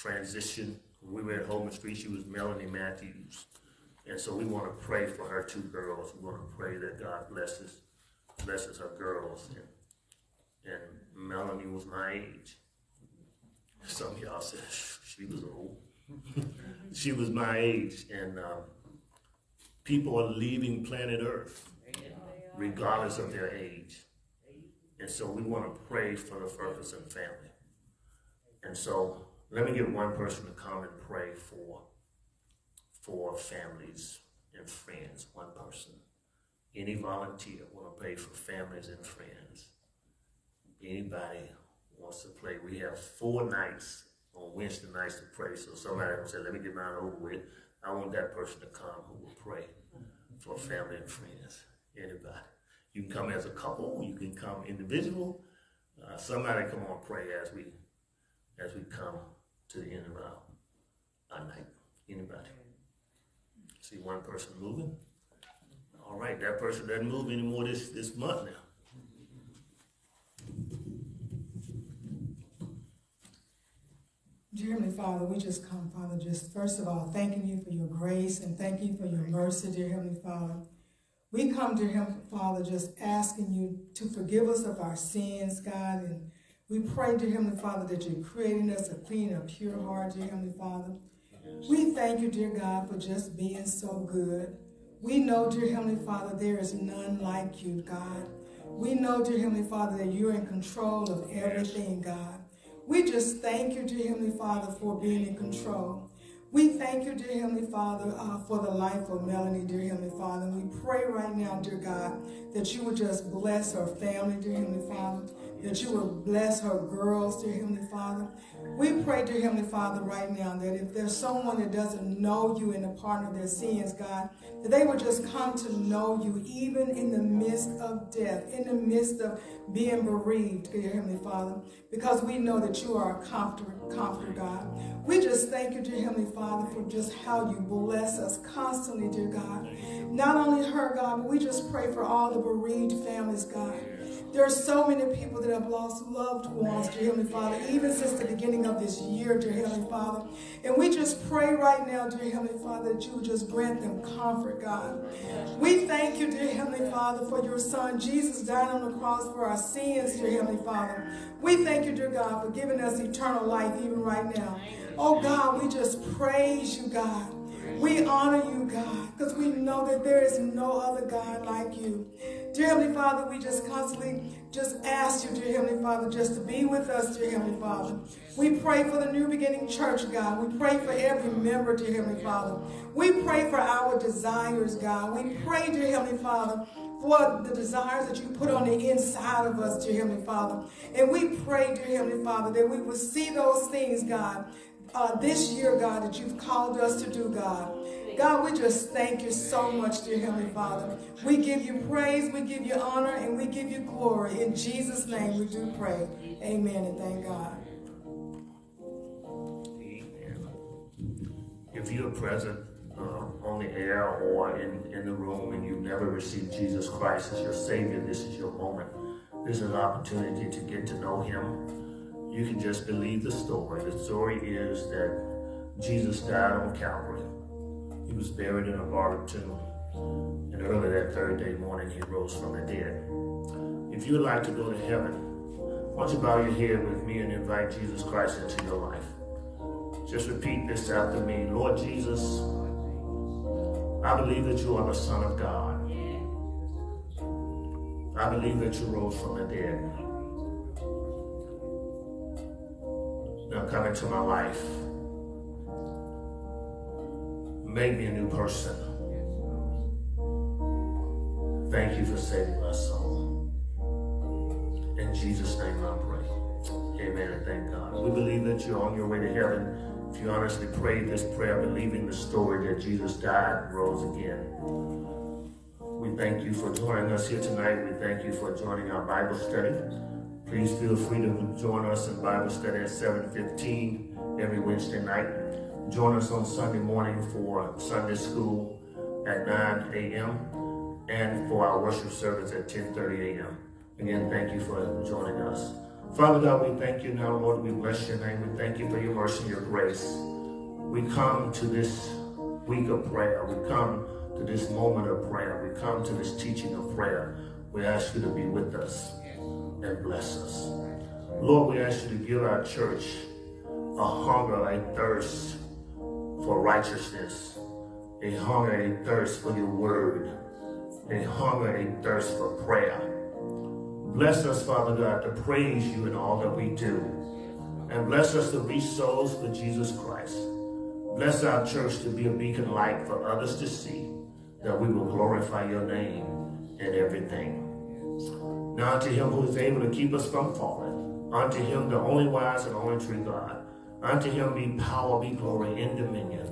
transitioned. We were at Holman Street, she was Melanie Matthews. And so we want to pray for her two girls. We want to pray that God blesses blesses her girls. And, and Melanie was my age. Some of y'all said she was old. she was my age. And um, people are leaving planet Earth regardless of their age. And so we want to pray for the Ferguson family. And so let me get one person to come and pray for for families and friends. One person. Any volunteer want to pray for families and friends. Anybody wants to play, We have four nights on Wednesday nights to pray. So somebody say, let me get mine over with. I want that person to come who will pray for family and friends. Anybody. You can come as a couple. You can come individual. Uh, somebody come on pray as we as we come to the end of our, our night. Anybody? See one person moving? All right, that person doesn't move anymore this, this month now. Dear Heavenly Father, we just come, Father, just first of all, thanking you for your grace and thanking you for your mercy, dear Heavenly Father. We come, to him, Father, just asking you to forgive us of our sins, God, and we pray, dear Heavenly Father, that you're creating us a clean and pure heart, dear Heavenly Father. We thank you, dear God, for just being so good. We know, dear Heavenly Father, there is none like you, God. We know, dear Heavenly Father, that you're in control of everything, God. We just thank you, dear Heavenly Father, for being in control. We thank you, dear Heavenly Father, uh, for the life of Melanie, dear Heavenly Father. And we pray right now, dear God, that you would just bless her family, dear Heavenly Father, that you will bless her girls, dear Heavenly Father. We pray, dear Heavenly Father, right now that if there's someone that doesn't know you in the pardon of their sins, God, that they would just come to know you even in the midst of death, in the midst of being bereaved, dear Heavenly Father, because we know that you are a comforter, comforter, God. We just thank you, dear Heavenly Father, for just how you bless us constantly, dear God. Not only her, God, but we just pray for all the bereaved families, God. There are so many people that have lost loved ones, dear Heavenly Father, even since the beginning of this year, dear Heavenly Father. And we just pray right now, dear Heavenly Father, that you would just grant them comfort, God. We thank you, dear Heavenly Father, for your Son, Jesus, dying on the cross for our sins, dear Heavenly Father. We thank you, dear God, for giving us eternal life even right now. Oh, God, we just praise you, God. We honor you, God, because we know that there is no other God like you. Dear Heavenly Father, we just constantly just ask you, dear Heavenly Father, just to be with us, dear Heavenly Father. We pray for the New Beginning Church, God. We pray for every member, dear Heavenly Father. We pray for our desires, God. We pray, dear Heavenly Father, for the desires that you put on the inside of us, dear Heavenly Father. And we pray, dear Heavenly Father, that we will see those things, God, uh, this year, God, that you've called us to do, God. God, we just thank you so much, dear Heavenly Father. We give you praise, we give you honor, and we give you glory. In Jesus' name we do pray. Amen and thank God. If you're present uh, on the air or in, in the room and you've never received Jesus Christ as your Savior, this is your moment. This is an opportunity to get to know Him. You can just believe the story. The story is that Jesus died on Calvary. He was buried in a borrowed tomb. And early that third day morning, He rose from the dead. If you would like to go to heaven, why don't you bow your head with me and invite Jesus Christ into your life? Just repeat this after me. Lord Jesus, I believe that you are the Son of God. I believe that you rose from the dead. Now come into my life. Make me a new person. Thank you for saving my soul. In Jesus' name I pray. Amen and thank God. We believe that you're on your way to heaven if you honestly prayed this prayer, believing the story that Jesus died and rose again. We thank you for joining us here tonight. We thank you for joining our Bible study. Please feel free to join us in Bible study at 7.15 every Wednesday night. Join us on Sunday morning for Sunday school at 9 a.m. and for our worship service at 10.30 a.m. Again, thank you for joining us. Father God, we thank you now, Lord. We bless your name. We thank you for your mercy and your grace. We come to this week of prayer. We come to this moment of prayer. We come to this teaching of prayer. We ask you to be with us and bless us. Lord, we ask you to give our church a hunger, a thirst for righteousness, a hunger, a thirst for your word, a hunger, a thirst for prayer. Bless us, Father God, to praise you in all that we do. And bless us to reach souls for Jesus Christ. Bless our church to be a beacon light for others to see, that we will glorify your name in everything. Now unto him who is able to keep us from falling, unto him the only wise and only true God, unto him be power, be glory, and dominion.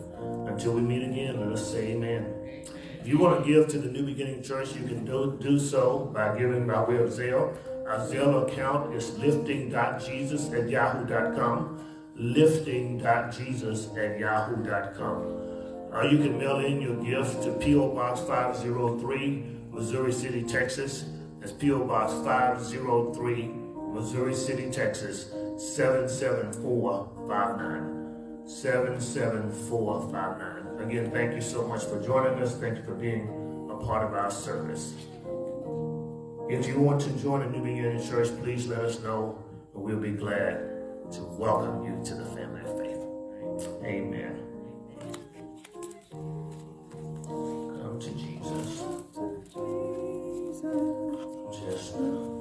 Until we meet again, let us say amen. If you want to give to the New Beginning Church, you can do, do so by giving by way of Zelle. Our Zelle account is lifting.jesus at yahoo.com. Lifting.jesus at yahoo.com. Or uh, you can mail in your gift to P.O. Box 503, Missouri City, Texas. That's P.O. Box 503, Missouri City, Texas 77459. Again, thank you so much for joining us. Thank you for being a part of our service. If you want to join a New Beginning Church, please let us know, and we'll be glad to welcome you to the family of faith. Amen. Come to Jesus. Just now.